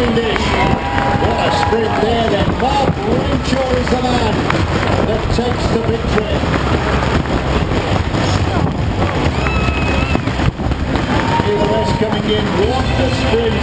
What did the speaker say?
finish. What a sprint there then. Bob Renshaw is the man that takes the victory. The rest coming in. What a sprint